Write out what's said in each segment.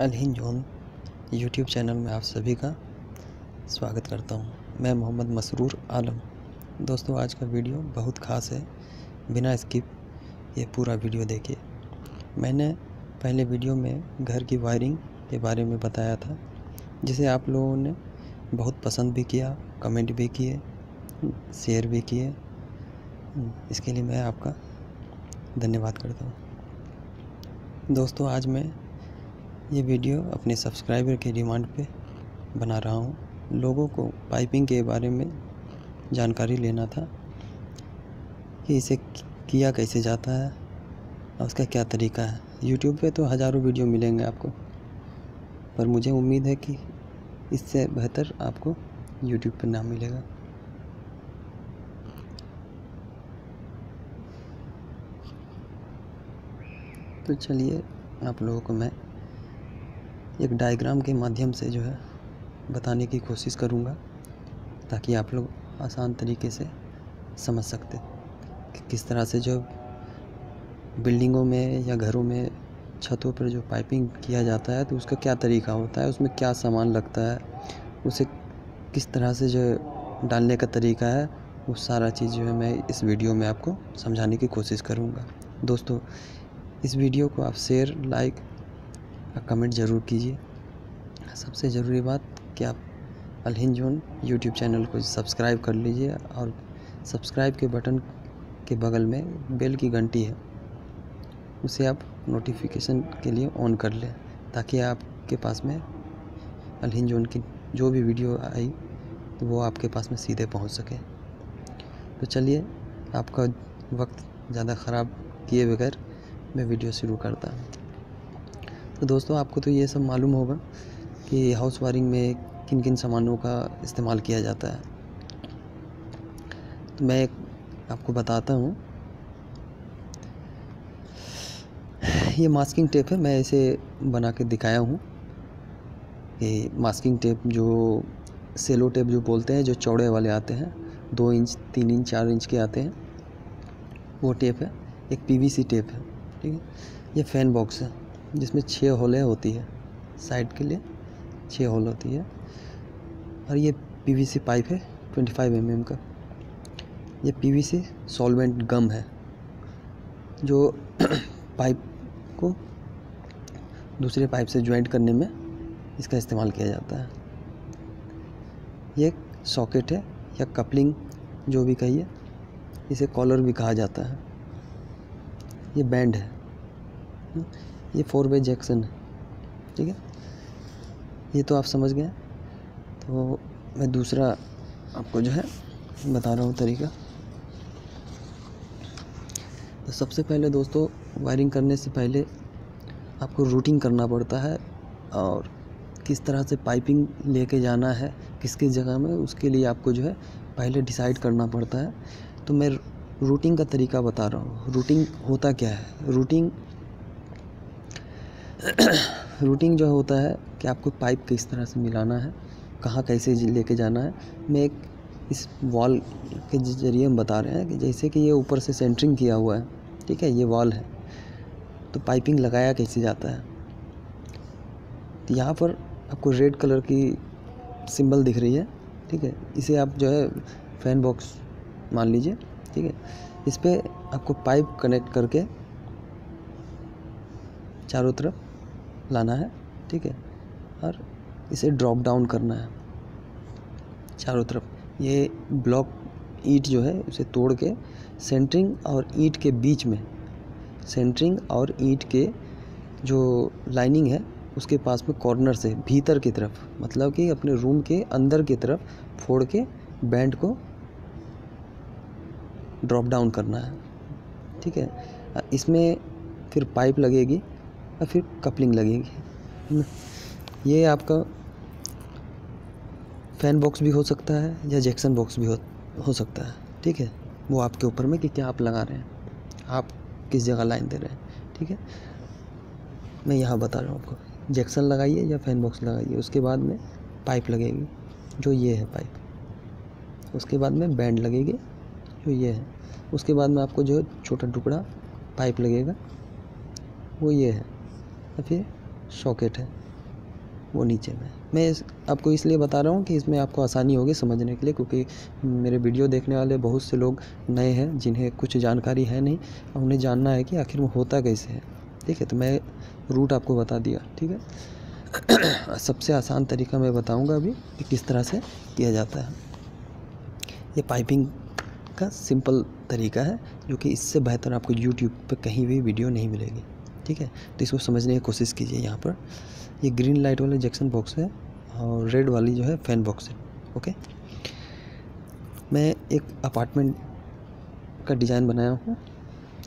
अलहिन zone YouTube channel में आप सभी का स्वागत करता हूँ। मैं मोहम्मद मसरूर आलम। दोस्तों, आज का वीडियो बहुत ख़ास है। बिना स्किप ये पूरा वीडियो देखिए। मैंने पहले वीडियो में घर की वायरिंग के बारे में बताया था, जिसे आप लोगों ने बहुत पसंद भी किया, कमेंट भी किए, शेयर भी किए। इसके लिए मैं आपका धन्यवाद करता हूँ। दोस्तों, आज मैं ये वीडियो अपने सब्सक्राइबर के डिमांड पे बना रहा हूँ। लोगों को पाइपिंग के बारे में जानकारी लेना था कि इसे किया कैसे जाता है और उसका क्या तरीका है। यूट्यूब पे तो हज़ारों वीडियो मिलेंगे आपको, पर मुझे उम्मीद है कि इससे बेहतर आपको यूट्यूब पर ना मिलेगा। तो चलिए आप लोगों को मैं एक डायग्राम के माध्यम से जो है बताने की कोशिश करूँगा, ताकि आप लोग आसान तरीके से समझ सकते कि किस तरह से जो बिल्डिंगों में या घरों में छतों पर जो पाइपिंग किया जाता है तो उसका क्या तरीका होता है, उसमें क्या सामान लगता है, उसे किस तरह से जो डालने का तरीका है, वो सारा चीज़ जो है मैं इस वीडियो में आपको समझाने की कोशिश करूँगा। दोस्तों, इस वीडियो को आप शेयर लाइक कमेंट ज़रूर कीजिए। सबसे ज़रूरी बात कि आप अलहिन जोन यूट्यूब चैनल को सब्सक्राइब कर लीजिए और सब्सक्राइब के बटन के बगल में बेल की घंटी है, उसे आप नोटिफिकेशन के लिए ऑन कर लें, ताकि आपके पास में अलहिन जोन की जो भी वीडियो आई तो वो आपके पास में सीधे पहुँच सके। तो चलिए, आपका वक्त ज़्यादा ख़राब किए बगैर मैं वीडियो शुरू करता हूँ। तो दोस्तों, आपको तो ये सब मालूम होगा कि हाउस वायरिंग में किन किन सामानों का इस्तेमाल किया जाता है। तो मैं आपको बताता हूँ। ये मास्किंग टेप है, मैं इसे बना के दिखाया हूँ। ये मास्किंग टेप जो सेलो टेप जो बोलते हैं, जो चौड़े वाले आते हैं, दो इंच, तीन इंच, चार इंच के आते हैं, वो टेप है। एक पीवीसी टेप है, ठीक है? ये फ़ैन बॉक्स है। जिसमें छः होलें होती है, साइड के लिए छः होल होती है। और ये पीवीसी पाइप है 25 फाइव mm का। ये पीवीसी सॉल्वेंट गम है, जो पाइप को दूसरे पाइप से ज्वाइंट करने में इसका इस्तेमाल किया जाता है। ये सॉकेट है, या कपलिंग जो भी कहिए, इसे कॉलर भी कहा जाता है। ये बैंड है ये फोर वे जैक्सन है, ठीक है? ये तो आप समझ गए। तो मैं दूसरा आपको जो है बता रहा हूँ तरीका। तो सबसे पहले दोस्तों वायरिंग करने से पहले आपको रूटिंग करना पड़ता है और किस तरह से पाइपिंग लेके जाना है किस किस जगह में, उसके लिए आपको जो है पहले डिसाइड करना पड़ता है। तो मैं रूटिंग का तरीका बता रहा हूँ। रूटिंग होता क्या है? रूटिंग रूटिंग जो होता है कि आपको पाइप किस तरह से मिलाना है, कहाँ कैसे लेके जाना है। मैं एक इस वॉल के ज़रिए हम बता रहे हैं कि जैसे कि ये ऊपर से सेंटरिंग किया हुआ है, ठीक है, ये वॉल है तो पाइपिंग लगाया कैसे जाता है? तो यहाँ पर आपको रेड कलर की सिंबल दिख रही है, ठीक है, इसे आप जो है फ़ैन बॉक्स मान लीजिए, ठीक है, इस पर आपको पाइप कनेक्ट करके चारों तरफ़ लाना है, ठीक है? और इसे ड्रॉप डाउन करना है, चारों तरफ़। ये ब्लॉक ईट जो है, उसे तोड़ के सेंटरिंग और ईट के बीच में सेंटरिंग और ईट के जो लाइनिंग है, उसके पास में कॉर्नर से, भीतर की तरफ़ मतलब कि अपने रूम के अंदर की तरफ़ फोड़ के बैंड को ड्रॉप डाउन करना है, ठीक है? इसमें फिर पाइप लगेगी और फिर कपलिंग लगेगी। ये आपका फ़ैन बॉक्स भी हो सकता है या जैक्सन बॉक्स भी हो हो सकता है, ठीक है? वो आपके ऊपर में कि क्या आप लगा रहे हैं, आप किस जगह लाइन दे रहे हैं, ठीक है? मैं यहाँ बता रहा हूँ आपको, जैक्सन लगाइए या फ़ैन बॉक्स लगाइए, उसके बाद में पाइप लगेगी, जो ये है पाइप। उसके बाद में बैंड लगेगी, जो ये है। उसके बाद में आपको जो छोटा टुकड़ा पाइप लगेगा, वो ये है। या फिर सॉकेट है, वो नीचे में मैं इस, आपको इसलिए बता रहा हूँ कि इसमें आपको आसानी होगी समझने के लिए, क्योंकि मेरे वीडियो देखने वाले बहुत से लोग नए हैं, जिन्हें कुछ जानकारी है नहीं उन्हें जानना है कि आखिर वो होता कैसे है। ठीक है तो मैं रूट आपको बता दिया, ठीक है? सबसे आसान तरीका मैं बताऊँगा अभी कि किस तरह से किया जाता है। ये पाइपिंग का सिंपल तरीका है, जो कि इससे बेहतर आपको यूट्यूब पर कहीं भी वीडियो नहीं मिलेगी। ठीक है? तो इसको समझने की कोशिश कीजिए यहाँ पर। ये ग्रीन लाइट वाला जैक्सन बॉक्स है और रेड वाली जो है फ़ैन बॉक्स है ओके मैं एक अपार्टमेंट का डिज़ाइन बनाया हूँ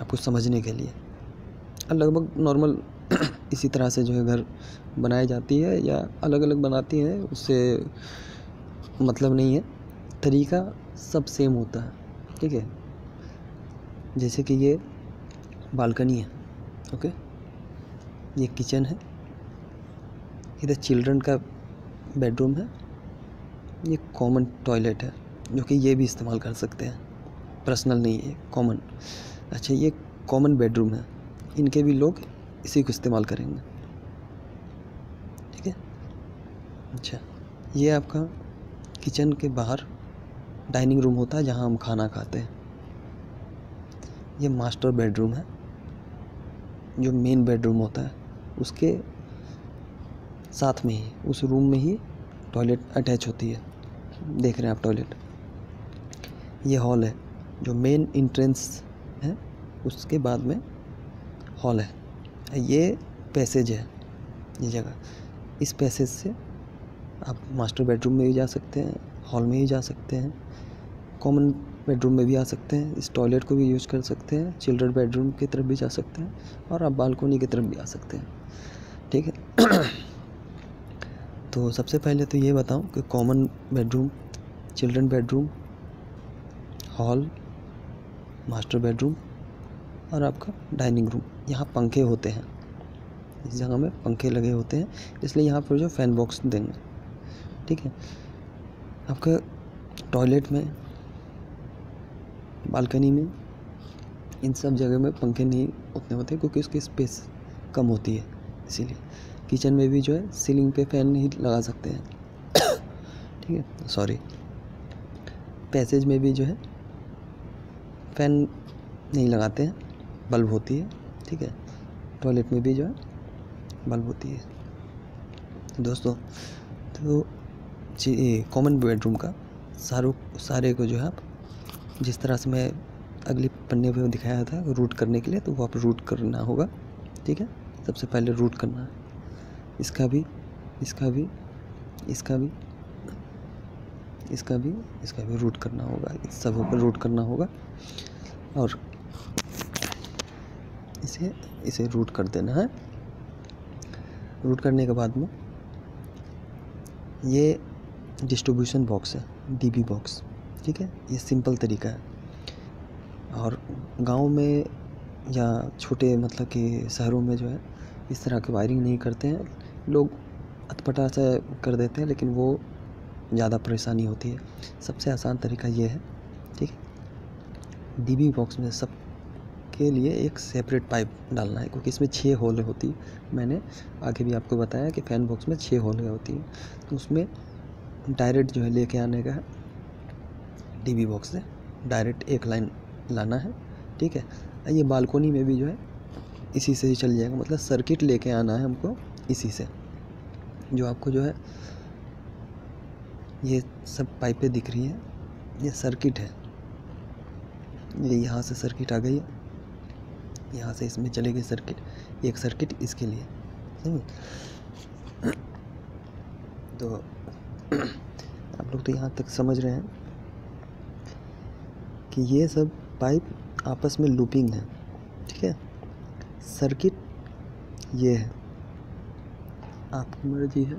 आपको समझने के लिए। लगभग नॉर्मल इसी तरह से जो है घर बनाई जाती है या अलग अलग बनाती हैं, उससे मतलब नहीं है। तरीका सब सेम होता है, ठीक है? जैसे कि ये बालकनी है। ओके? ये किचन है। इधर चिल्ड्रन का बेडरूम है। ये कॉमन टॉयलेट है, जो कि ये भी इस्तेमाल कर सकते हैं। पर्सनल नहीं है, कॉमन। अच्छा ये कॉमन बेडरूम है। इनके भी लोग इसी को इस्तेमाल करेंगे। ठीक है? अच्छा ये आपका किचन के बाहर डाइनिंग रूम होता है, जहाँ हम खाना खाते हैं। ये मास्टर बेडरूम है। जो मेन बेडरूम होता है, उसके साथ में ही, उस रूम में ही टॉयलेट अटैच होती है। देख रहे हैं आप टॉयलेट ये हॉल है, जो मेन इंट्रेंस है, उसके बाद में हॉल है। ये पैसेज है, ये जगह। इस पैसेज से आप मास्टर बेडरूम में भी जा सकते हैं हॉल में भी जा सकते हैं। कॉमन बेडरूम में भी आ सकते हैं, इस टॉयलेट को भी यूज़ कर सकते हैं, चिल्ड्रन बेडरूम की तरफ़ भी जा सकते हैं और आप बालकोनी की तरफ़ भी आ सकते हैं, ठीक है? तो सबसे पहले तो ये बताऊँ कि common bedroom, children bedroom, hall, master bedroom और आपका डाइनिंग रूम, यहाँ पंखे होते हैं, इस जगह में पंखे लगे होते हैं, इसलिए यहाँ पर जो फ़ैन बॉक्स देंगे, ठीक है? आपका टॉयलेट में बालकनी में, इन सब जगह में पंखे नहीं उतने होते क्योंकि उसकी स्पेस कम होती है, इसीलिए। किचन में भी जो है सीलिंग पे फ़ैन नहीं लगा सकते हैं। ठीक है सॉरी पैसेज में भी जो है फ़ैन नहीं लगाते हैं बल्ब होती है, ठीक है। टॉयलेट में भी जो है बल्ब होती है। दोस्तों तो कॉमन बेडरूम का सारों, सारे को जो है आप जिस तरह से मैं अगली पन्ने पे दिखाया था रूट करने के लिए तो वो आप रूट करना होगा, ठीक है? सबसे पहले रूट करना है। इसका भी इसका भी इसका भी इसका भी इसका भी रूट करना होगा। इस सब पर रूट करना होगा और इसे इसे रूट कर देना है। रूट करने के बाद में ये डिस्ट्रीब्यूशन बॉक्स है डीबी बॉक्स ठीक है? ये सिंपल तरीका है। और गाँव में या छोटे मतलब कि शहरों में जो है, इस तरह की वायरिंग नहीं करते हैं। लोग अटपटा से कर देते हैं, लेकिन वो ज़्यादा परेशानी होती है। सबसे आसान तरीका ये है, ठीक है? डीबी बॉक्स में सब के लिए एक सेपरेट पाइप डालना है, क्योंकि इसमें छः होल होती मैंने आगे भी आपको बताया कि फ़ैन बॉक्स में छः होल होती है। तो उसमें डायरेक्ट जो है लेके आने का है टीवी बॉक्स से डायरेक्ट एक लाइन लाना है, ठीक है? ये बालकोनी में भी जो है, इसी से ही चल जाएगा। मतलब सर्किट लेके आना है हमको इसी से। जो आपको जो है, ये सब पाइपें दिख रही हैं। ये सर्किट है। ये यहाँ से सर्किट आ गई है। यहाँ से इसमें चले गई सर्किट एक सर्किट इसके लिए। तो आप लोग तो यहाँ तक समझ रहे हैं। कि ये सब पाइप आपस में लूपिंग है, ठीक है? सर्किट ये है। आपकी मर्ज़ी है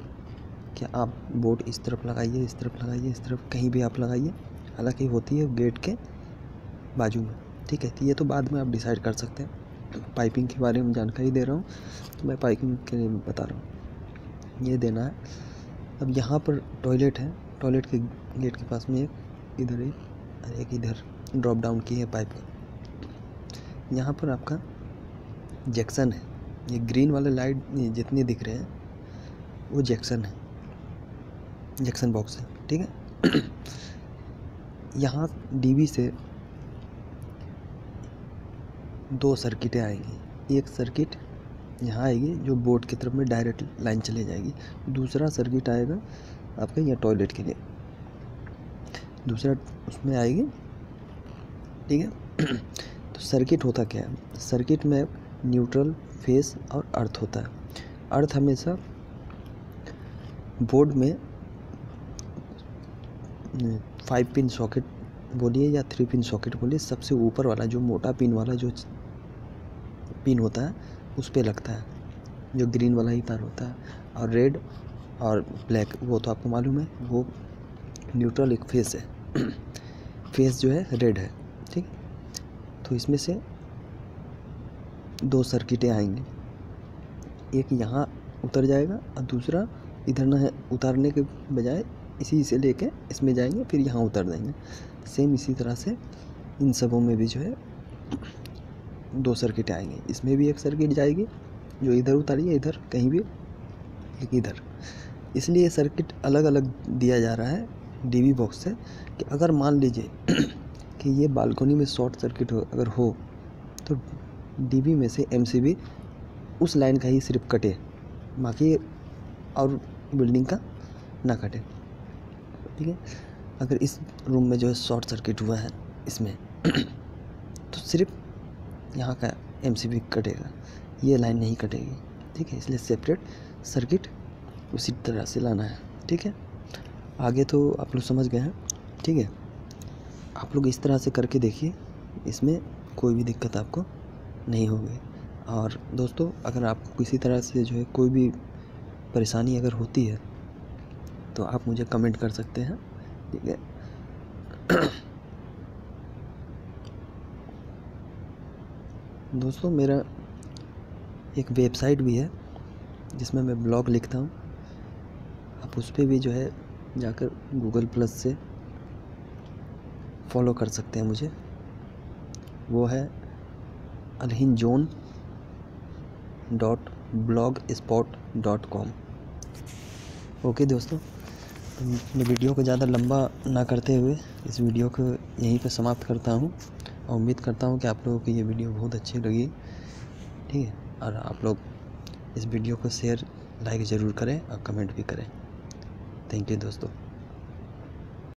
कि आप बोर्ड इस तरफ़ लगाइए, इस तरफ़ लगाइए, इस तरफ़ कहीं भी आप लगाइए, हालाँकि होती है गेट के बाजू में, ठीक है? तो ये तो बाद में आप डिसाइड कर सकते हैं। पाइपिंग के बारे में जानकारी दे रहा हूँ तो मैं पाइपिंग के लिए बता रहा हूँ। ये देना है। अब यहाँ पर टॉयलेट है। टॉयलेट के गेट के पास में एक, इधर एक, और एक इधर। ड्रॉप डाउन की है पाइप यहाँ पर आपका जैक्सन है। ये ग्रीन वाले लाइट जितने दिख रहे हैं, वो जैक्सन है। जैक्सन बॉक्स है, ठीक है? यहाँ डीबी से दो सर्किटें आएँगी। एक सर्किट यहाँ आएगी जो बोर्ड की तरफ़ में डायरेक्ट लाइन चले जाएगी। दूसरा सर्किट आएगा आपका यहाँ टॉयलेट के लिए। दूसरा उसमें आएगी ठीक है? तो सर्किट होता क्या है? सर्किट में न्यूट्रल, फेस और अर्थ होता है। अर्थ हमेशा बोर्ड में फाइव पिन सॉकेट बोलिए या थ्री पिन सॉकेट बोलिए, सबसे ऊपर वाला जो मोटा पिन वाला जो पिन होता है, उस पर लगता है। जो ग्रीन वाला ही तार होता है। और रेड और ब्लैक वो तो आपको मालूम है, वो न्यूट्रल एक फेस है। फेस जो है रेड है। ठीक? तो इसमें से दो सर्किटें आएँगी। एक यहाँ उतर जाएगा और दूसरा इधर ना है, उतारने के बजाय इसी से लेके इसमें जाएँगे, फिर यहाँ उतर देंगे। सेम इसी तरह से इन सबों में भी जो है दो सर्किट आएँगे। इसमें भी एक सर्किट जाएगी, जो इधर उतारिए, इधर कहीं भी एक इधर। इसलिए सर्किट अलग अलग दिया जा रहा है डीबी बॉक्स से कि अगर मान लीजिए कि ये बालकोनी में शॉर्ट सर्किट हो, अगर हो तो डीबी में से एमसीबी उस लाइन का ही सिर्फ़ कटे। बाकी और बिल्डिंग का ना कटे। ठीक है? अगर इस रूम में जो है शॉर्ट सर्किट हुआ है इसमें तो सिर्फ़ यहाँ का एमसीबी कटेगा। ये लाइन नहीं कटेगी। ठीक है? इसलिए सेपरेट सर्किट उसी तरह से लाना है। ठीक है? आगे तो आप लोग समझ गए हैं। ठीक है? आप लोग इस तरह से करके देखिए, इसमें कोई भी दिक्कत आपको नहीं होगी। और दोस्तों, अगर आपको किसी तरह से जो है कोई भी परेशानी अगर होती है तो आप मुझे कमेंट कर सकते हैं। ठीक है? दोस्तों, मेरा एक वेबसाइट भी है, जिसमें मैं ब्लॉग लिखता हूँ। आप उस पर भी जो है जाकर गूगल प्लस से फॉलो कर सकते हैं मुझे। वो है अलहिन zone dot blogspot dot com. Okay दोस्तों मैं वीडियो को ज़्यादा लंबा ना करते हुए इस वीडियो को यहीं पर समाप्त करता हूँ और उम्मीद करता हूँ कि आप लोगों को ये वीडियो बहुत अच्छी लगी। ठीक है, और आप लोग इस वीडियो को शेयर, लाइक ज़रूर करें और कमेंट भी करें। थैंक यू दोस्तों।